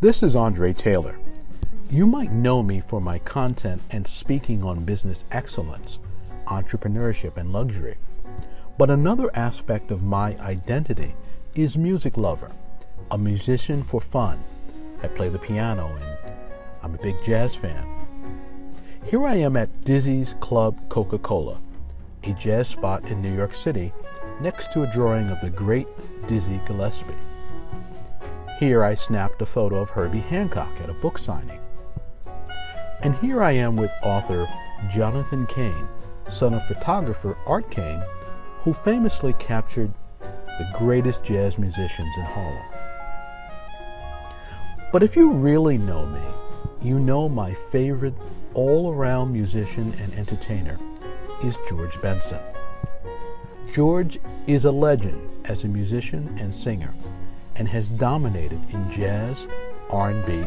This is Andre Taylor. You might know me for my content and speaking on business excellence, entrepreneurship, and luxury. But another aspect of my identity is music lover, a musician for fun. I play the piano and I'm a big jazz fan. Here I am at Dizzy's Club Coca Cola, a jazz spot in New York City next to a drawing of the great Dizzy Gillespie. Here I snapped a photo of Herbie Hancock at a book signing. And here I am with author Jonathan Kane, son of photographer Art Kane, who famously captured the greatest jazz musicians in Harlem. But if you really know me, you know my favorite all around musician and entertainer is George Benson. George is a legend as a musician and singer and has dominated in jazz, R&B,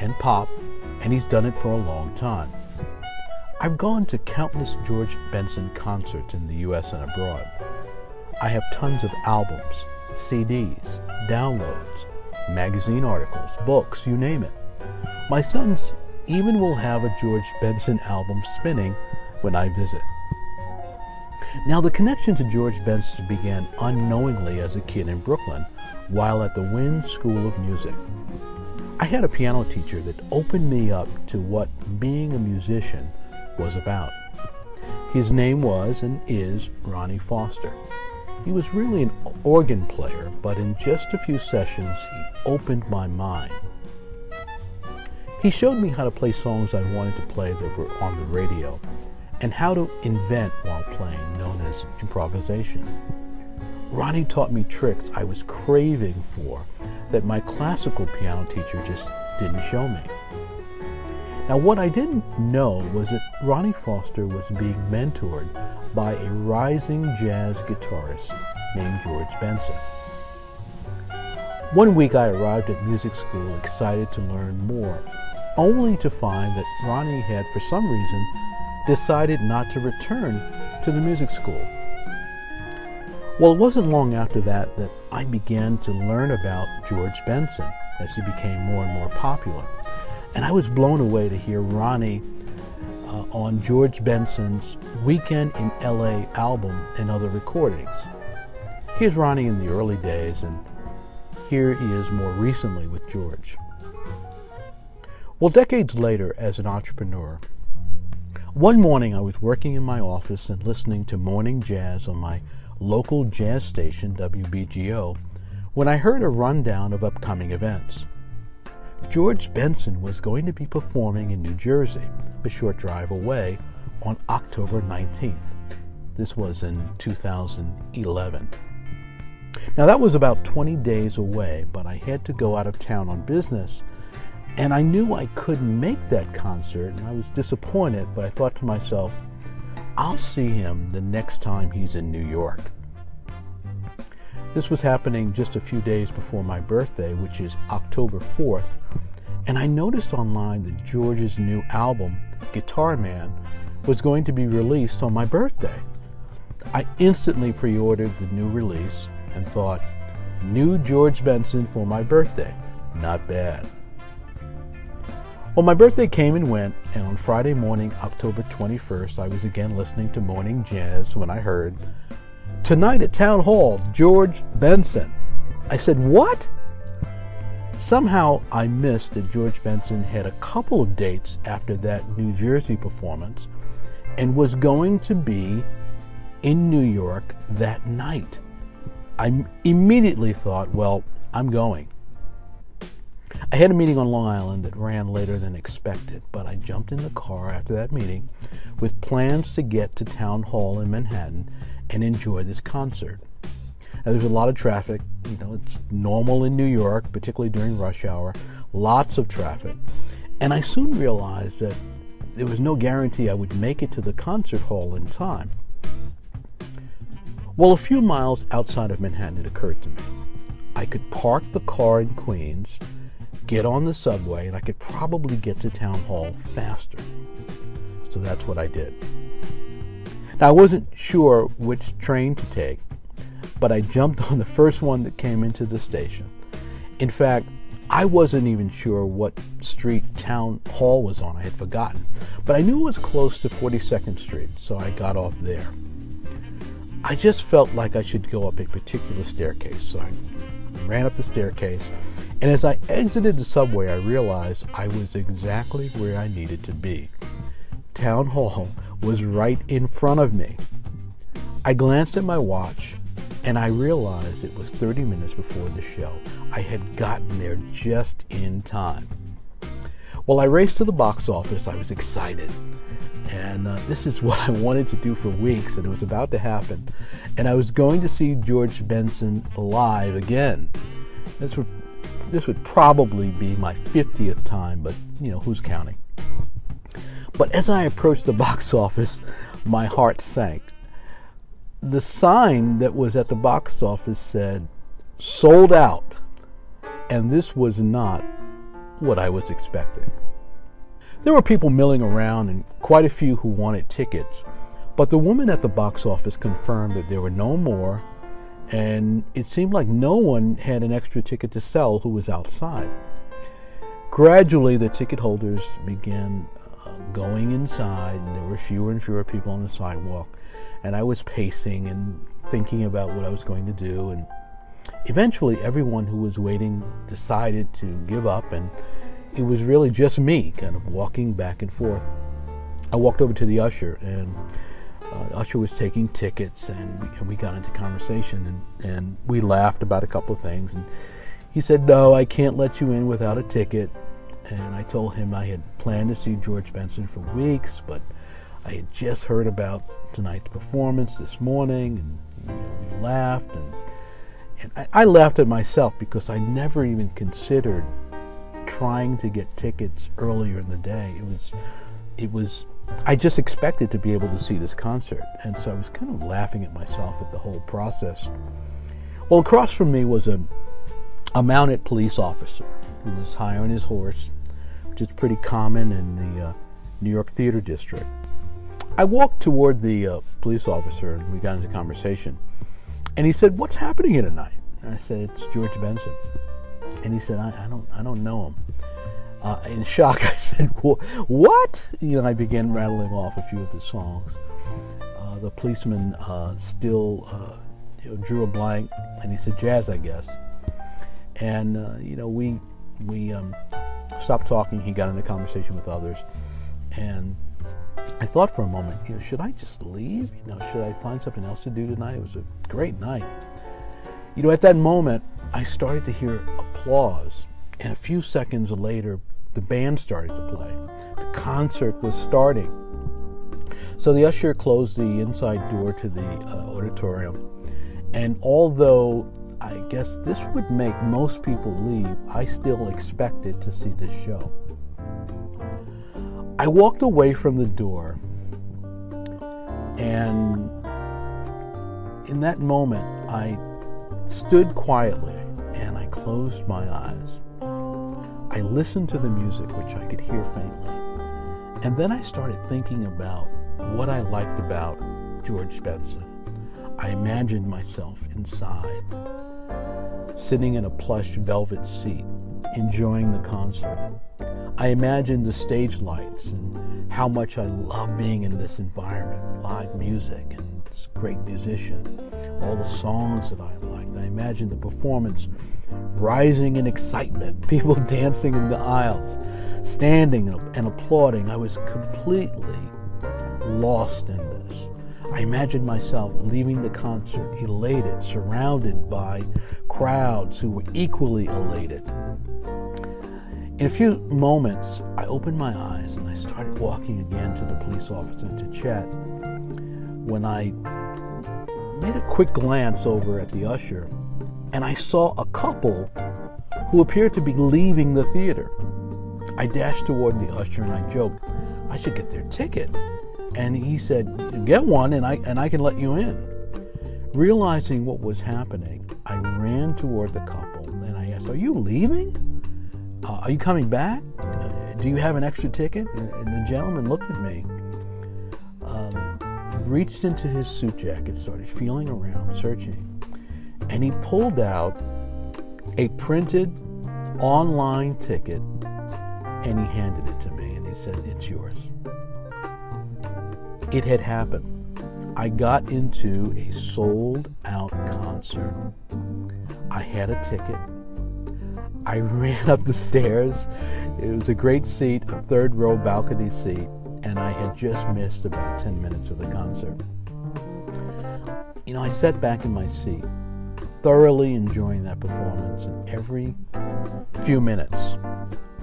and pop, and he's done it for a long time. I've gone to countless George Benson concerts in the US and abroad. I have tons of albums, CDs, downloads, magazine articles, books, you name it. My sons even will have a George Benson album spinning when I visit. Now, the connection to George Benson began unknowingly as a kid in Brooklyn while at the Wynn School of Music. I had a piano teacher that opened me up to what being a musician was about. His name was and is Ronnie Foster. He was really an organ player, but in just a few sessions, he opened my mind. He showed me how to play songs I wanted to play that were on the radio and how to invent while playing, known as improvisation. Ronnie taught me tricks I was craving for that my classical piano teacher just didn't show me. Now, what I didn't know was that Ronnie Foster was being mentored by a rising jazz guitarist named George Benson. One week I arrived at music school excited to learn more, only to find that Ronnie had, for some reason, decided not to return to the music school. Well, it wasn't long after that that I began to learn about George Benson as he became more and more popular. And I was blown away to hear Ronnie uh, on George Benson's Weekend in LA album and other recordings. Here's Ronnie in the early days, and here he is more recently with George. Well, decades later, as an entrepreneur, one morning I was working in my office and listening to morning jazz on my local jazz station, WBGO, when I heard a rundown of upcoming events. George Benson was going to be performing in New Jersey, a short drive away, on October 19th. This was in 2011. Now, that was about 20 days away, but I had to go out of town on business, and I knew I couldn't make that concert, and I was disappointed, but I thought to myself, I'll see him the next time he's in New York. This was happening just a few days before my birthday, which is October 4th, and I noticed online that George's new album, Guitar Man, was going to be released on my birthday. I instantly pre ordered the new release and thought, new George Benson for my birthday. Not bad. Well, my birthday came and went, and on Friday morning, October 21st, I was again listening to morning jazz when I heard, Tonight at Town Hall, George Benson. I said, What? Somehow I missed that George Benson had a couple of dates after that New Jersey performance and was going to be in New York that night. I immediately thought, well, I'm going. I had a meeting on Long Island that ran later than expected, but I jumped in the car after that meeting with plans to get to Town Hall in Manhattan and enjoy this concert. Now, there's a lot of traffic. You know, it's normal in New York, particularly during rush hour. Lots of traffic. And I soon realized that there was no guarantee I would make it to the concert hall in time. Well, a few miles outside of Manhattan, it occurred to me I could park the car in Queens get on the subway, and I could probably get to town hall faster. So that's what I did. Now, I wasn't sure which train to take, but I jumped on the first one that came into the station. In fact, I wasn't even sure what street town hall was on. I had forgotten. But I knew it was close to 42nd Street, so I got off there. I just felt like I should go up a particular staircase, so I ran up the staircase. And as I exited the subway, I realized I was exactly where I needed to be. Town Hall was right in front of me. I glanced at my watch and I realized it was 30 minutes before the show. I had gotten there just in time. Well, I raced to the box office. I was excited. And uh, this is what I wanted to do for weeks, and it was about to happen. And I was going to see George Benson live again. This would, this would probably be my 50th time, but you know, who's counting? But as I approached the box office, my heart sank. The sign that was at the box office said, sold out and this was not what I was expecting. There were people milling around and quite a few who wanted tickets, but the woman at the box office confirmed that there were no more, and it seemed like no one had an extra ticket to sell who was outside. Gradually, the ticket holders began uh, going inside, and there were fewer and fewer people on the sidewalk, and I was pacing and thinking about what I was going to do and Eventually, everyone who was waiting decided to give up, and it was really just me kind of walking back and forth. I walked over to the usher, and usher was taking tickets, and we, and we got into conversation, and, and we laughed about a couple of things. And he said, No, I can't let you in without a ticket. And I told him I had planned to see George Benson for weeks, but I had just heard about tonight's performance this morning, and you know, we laughed and and I, I laughed at myself because I never even considered trying to get tickets earlier in the day. It was, it was, I just expected to be able to see this concert. And so I was kind of laughing at myself at the whole process. Well, across from me was a, a mounted police officer who was high on his horse, which is pretty common in the uh, New York Theater District. I walked toward the uh, police officer and we got into conversation. And he said, "What's happening here tonight?" And I said, "It's George Benson." And he said, "I, I don't, I don't know him." Uh, in shock, I said, "What?" You know, I began rattling off a few of his songs. Uh, the policeman uh, still uh, you know, drew a blank, and he said, "Jazz, I guess." And uh, you know, we we um, stopped talking. He got into conversation with others, and I thought for a moment, you know, should I just leave? You know, should I find something else to do tonight? It was a great night. You know, at that moment, I started to hear applause, and a few seconds later, the band started to play. The concert was starting. So the usher closed the inside door to the uh, auditorium, and although I guess this would make most people leave, I still expected to see this show. I walked away from the door, and in that moment, I stood quietly and I closed my eyes. I listened to the music, which I could hear faintly, and then I started thinking about what I liked about George Benson. I imagined myself inside, sitting in a plush velvet seat, enjoying the concert. I imagined the stage lights and how much I love being in this environment, live music and this great musician, all the songs that I liked. I imagined the performance rising in excitement, people dancing in the aisles, standing and applauding. I was completely lost in this. I imagined myself leaving the concert elated, surrounded by crowds who were equally elated. In a few moments, I opened my eyes and I started walking again to the police officer to chat when I made a quick glance over at the usher and I saw a couple who appeared to be leaving the theater. I dashed toward the usher and I joked, I should get their ticket. And he said, Get one and I, and I can let you in. Realizing what was happening, I ran toward the couple and I asked, Are you leaving? uh, Are you coming back? Uh, do you have an extra ticket? And the gentleman looked at me, um, reached into his suit jacket, started feeling around, searching, and he pulled out a printed online ticket and he handed it to me and he said, It's yours. It had happened. I got into a sold out concert. I had a ticket. I ran up the stairs. It was a great seat, a third row balcony seat, and I had just missed about 10 minutes of the concert. You know, I sat back in my seat, thoroughly enjoying that performance, and every few minutes,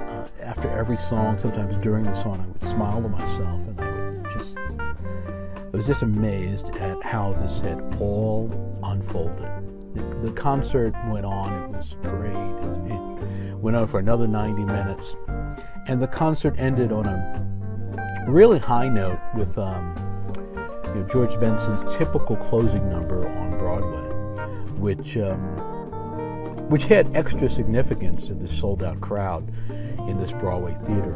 uh, after every song, sometimes during the song, I would smile to myself and I would just, I was just amazed at how this had all unfolded. The, the concert went on, it was great. It, it went on for another 90 minutes. And the concert ended on a really high note with um, you know, George Benson's typical closing number on Broadway, which um, which had extra significance to the sold out crowd in this Broadway theater.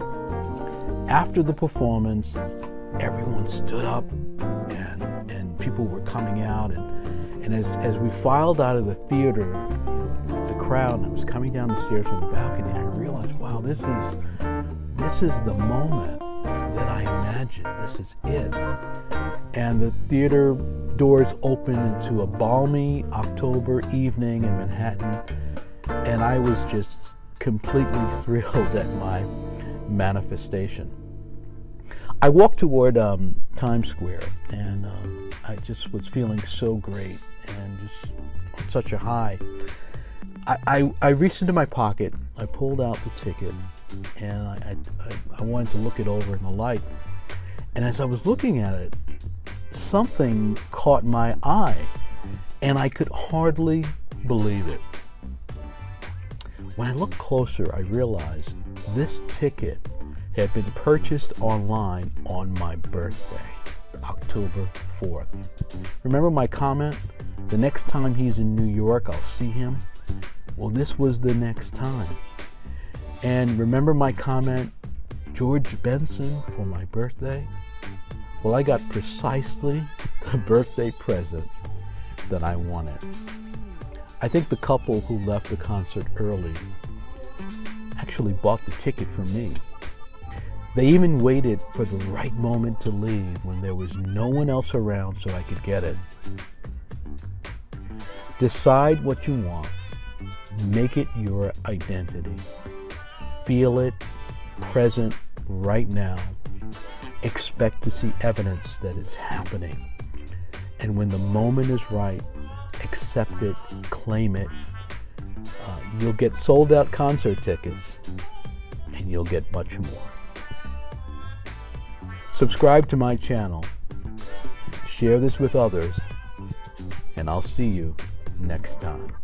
After the performance, everyone stood up and, and people were coming out. And, and as, as we filed out of the theater, the crowd, and I was coming down the stairs from the balcony, I realized, wow, this is, this is the moment that I imagined. This is it. And the theater doors opened into a balmy October evening in Manhattan, and I was just completely thrilled at my manifestation. I walked toward um, Times Square, and um, I just was feeling so great and just such a high. I, I, I, reached into my pocket, I pulled out the ticket, and I, I, I wanted to look it over in the light. And as I was looking at it, something caught my eye, and I could hardly believe it. When I looked closer, I realized this ticket had been purchased online on my birthday, October 4th. Remember my comment? The next time he's in New York, I'll see him. Well, this was the next time. And remember my comment, George Benson for my birthday? Well, I got precisely the birthday present that I wanted. I think the couple who left the concert early actually bought the ticket for me. They even waited for the right moment to leave when there was no one else around so I could get it. Decide what you want. Make it your identity. Feel it present right now. Expect to see evidence that it's happening. And when the moment is right, accept it, claim it. Uh, you'll get sold out concert tickets and you'll get much more. Subscribe to my channel, share this with others, and I'll see you next time.